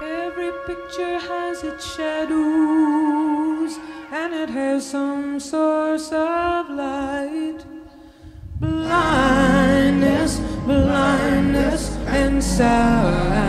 Every picture has its shadows, and it has some source of light. Blindness, blindness, and sight.